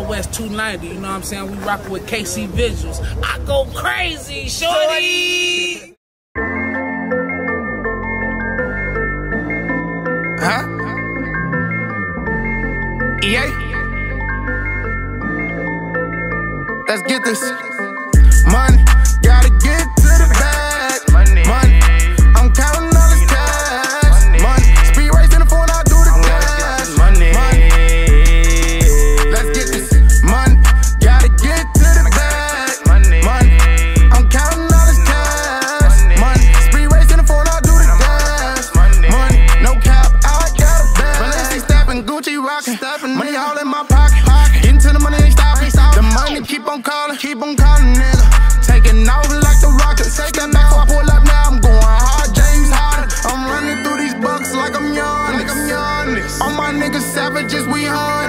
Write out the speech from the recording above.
Southwest 290. You know what I'm saying? We rockin' with KC Visuals. I go crazy, shorty. Huh? EA? Let's get this. all in my pocket. Getting to the money, ain't stopping. The money keep on calling, keep on calling, nigga. Taking over like the rocket, taking off. I pull up now, I'm going hard, James Harden. I'm running through these bucks like I'm yawning. Like I'm yawning. All my niggas savages, we hard.